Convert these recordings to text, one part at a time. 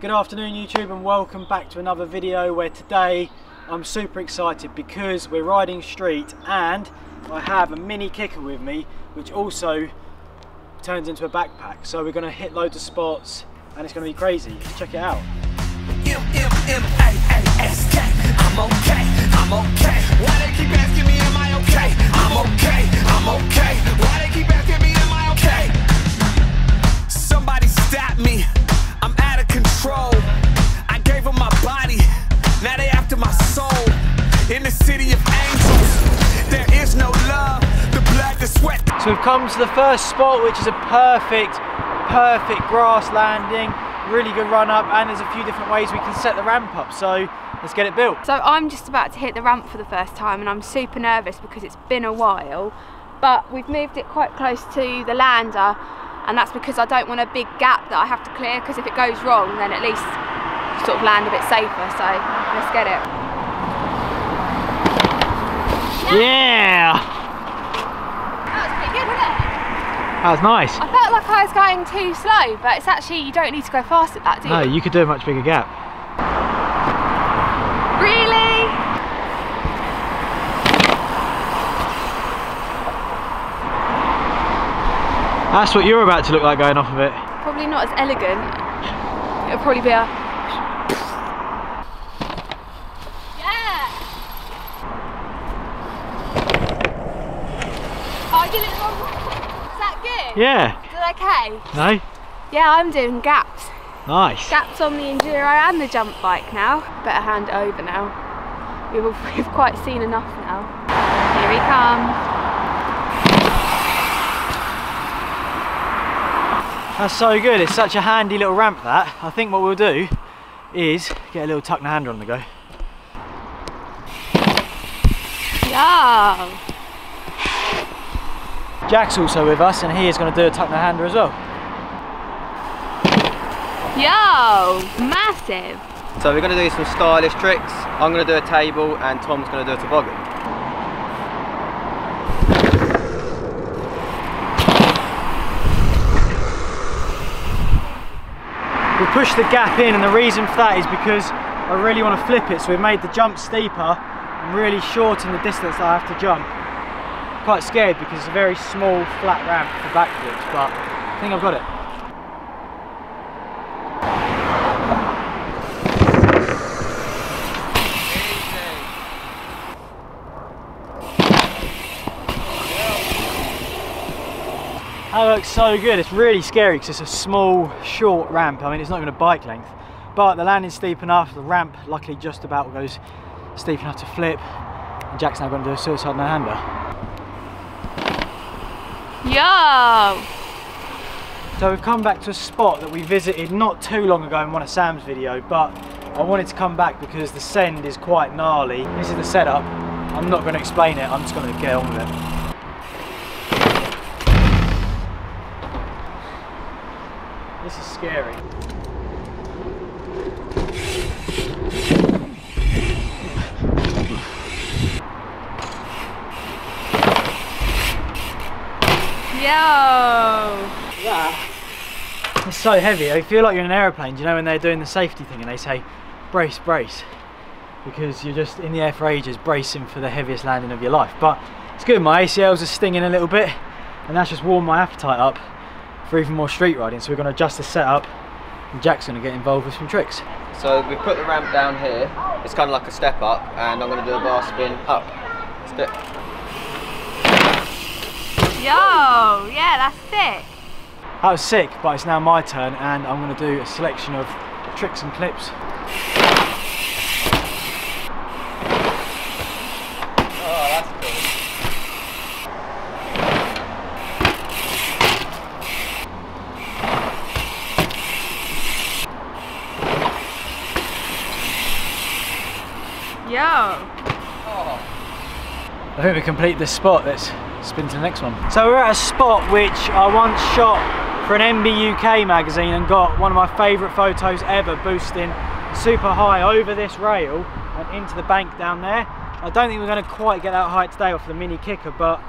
Good afternoon YouTube and welcome back to another video where today I'm super excited because we're riding street and I have a mini kicker with me which also turns into a backpack so we're going to hit loads of spots and it's going to be crazy. Check it out. So we've come to the first spot which is a perfect, perfect grass landing, really good run up and there's a few different ways we can set the ramp up so let's get it built. So I'm just about to hit the ramp for the first time and I'm super nervous because it's been a while but we've moved it quite close to the lander and that's because I don't want a big gap that I have to clear because if it goes wrong then at least sort of land a bit safer so let's get it. Yeah! That was pretty good wasn't it? That was nice. I felt like I was going too slow but it's actually you don't need to go fast at that do you? No, you could do a much bigger gap. Really? That's what you're about to look like going off of it. Probably not as elegant. It'll probably be a Yeah! Oh, I did it the wrong Yeah. Is that okay? No? Yeah, I'm doing gaps. Nice. Gaps on the Enduro and the jump bike now. Better hand it over now. We've, we've quite seen enough now. Here he comes. That's so good. It's such a handy little ramp that. I think what we'll do is get a little tuck no hander on the go. Yeah. Jack's also with us and he is going to do a tuck no hander as well. Yo, massive. So we're going to do some stylish tricks. I'm going to do a table and Tom's going to do a toboggan. We pushed the gap in and the reason for that is because I really want to flip it so we've made the jump steeper and really shorten the distance that I have to jump. Quite scared because it's a very small flat ramp for backflips but I think I've got it. That looks so good. It's really scary because it's a small, short ramp. I mean, it's not even a bike length, but the landing's steep enough. The ramp, luckily, just about goes steep enough to flip. And Jack's now going to do a suicide no hander. Yo. So we've come back to a spot that we visited not too long ago in one of Sam's video, but I wanted to come back because the send is quite gnarly. This is the setup. I'm not going to explain it. I'm just going to get on with it. This is scary. Yo. It's so heavy. I feel like you're in an aeroplane. Do you know when they're doing the safety thing and they say brace, brace? Because you're just in the air for ages bracing for the heaviest landing of your life. But it's good. My ACLs are stinging a little bit and that's just warmed my appetite up for even more street riding. So we're going to adjust the setup and Jack's going to get involved with some tricks. So we've put the ramp down here. It's kind of like a step up and I'm going to do a bar spin up. It. Yo. Yeah, that's sick. That was sick, but it's now my turn and I'm going to do a selection of tricks and clips. Oh, that's. Yo. Oh. I think we complete this spot, let's spin to the next one. So we're at a spot which I once shot for an MB UK magazine and got one of my favourite photos ever boosting super high over this rail and into the bank down there. I don't think we're going to quite get that height today off the mini kicker but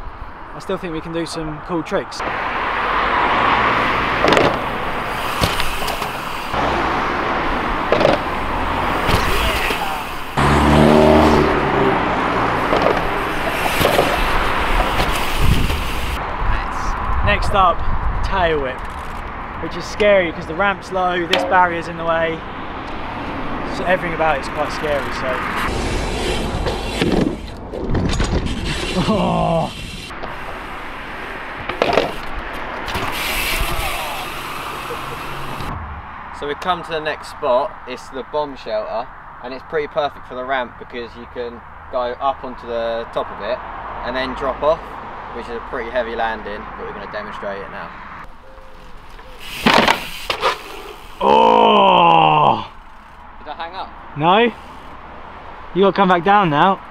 I still think we can do some cool tricks. Up, tail whip, which is scary because the ramp's low, this barrier's in the way. So everything about it's quite scary, so. Oh. So we've come to the next spot. It's the bomb shelter, and it's pretty perfect for the ramp because you can go up onto the top of it and then drop off, which is a pretty heavy landing. But we're going to demonstrate it now. Oh! Did I hang up? No? You gotta come back down now.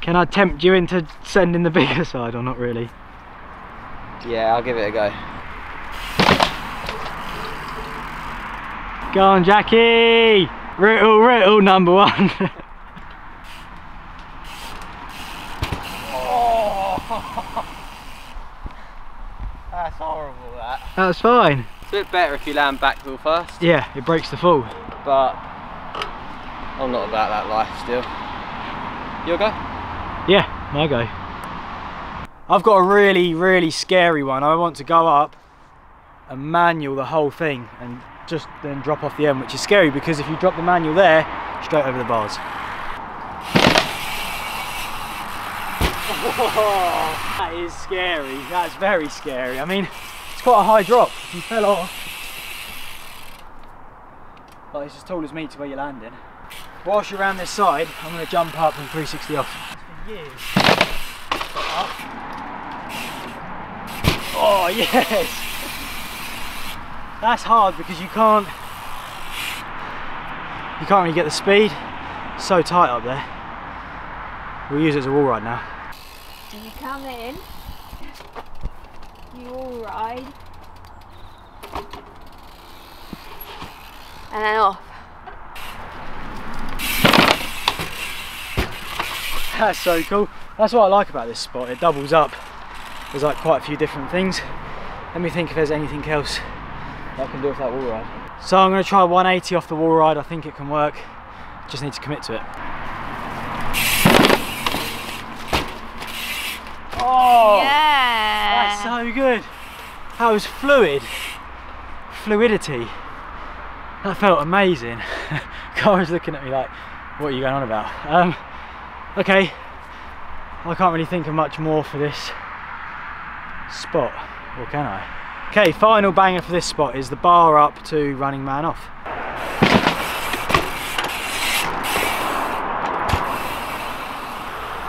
Can I tempt you into sending the bigger side or not really? Yeah, I'll give it a go. Go on, Jackie! Riddle, riddle, number one. That's horrible. That. That's fine. It's a bit better if you land back wheel first, Yeah, it breaks the fall. but I'm not about that life still. You'll go. Yeah, my go. I've got a really, really scary one. I want to go up and manual the whole thing and just then drop off the end, which is scary because if you drop the manual there, straight over the bars. that is scary. That's very scary. I mean, it's quite a high drop. You fell off, but it's as tall as me to where you're landing. Whilst you're around this side, I'm going to jump up and 360 off. Oh yes! That's hard because you can't you can't really get the speed. It's so tight up there. We'll use it as a wall right now. You come in, you all ride, and then off. That's so cool. That's what I like about this spot. It doubles up. There's like quite a few different things. Let me think if there's anything else I can do with that wall ride. So I'm going to try 180 off the wall ride. I think it can work. Just need to commit to it. Oh, Yeah. So good. That was fluid. Fluidity. That felt amazing. Cara's looking at me like, what are you going on about? Um, okay, I can't really think of much more for this spot, or can I? Okay, final banger for this spot is the bar up to running man off.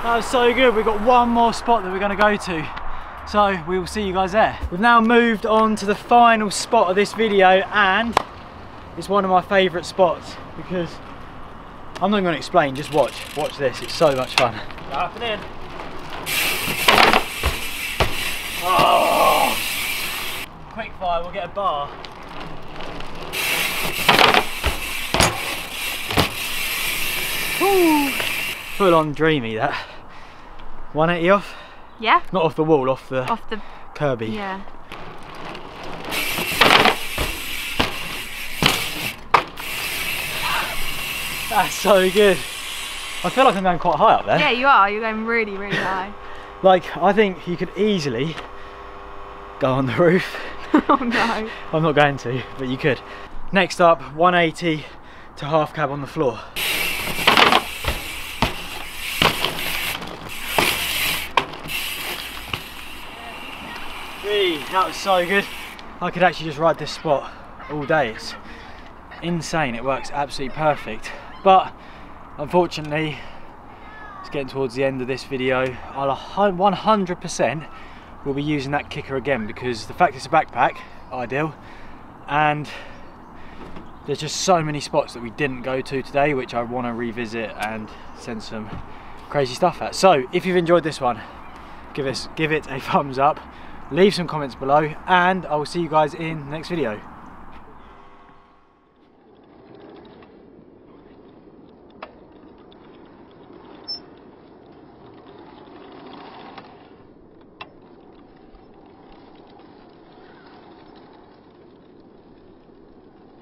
That was so good. We've got one more spot that we're going to go to. So we will see you guys there. We've now moved on to the final spot of this video and it's one of my favourite spots because I'm not going to explain, just watch. Watch this, it's so much fun. Happening. Oh! Quick fire, we'll get a bar. Woo. Full on dreamy that. 180 off? Yeah. Not off the wall, off the Off the. Kirby. Yeah. That's so good. I feel like I'm going quite high up there. Yeah, you are. You're going really, really high. Like, I think you could easily go on the roof. oh no. I'm not going to, but you could. Next up, 180 to half cab on the floor. That was so good. I could actually just ride this spot all day. It's insane. It works absolutely perfect. But unfortunately, it's getting towards the end of this video. I'll 100% will be using that kicker again because the fact it's a backpack, ideal, and there's just so many spots that we didn't go to today which I want to revisit and send some crazy stuff at. So if you've enjoyed this one, give us give it a thumbs up, leave some comments below, and I will see you guys in the next video.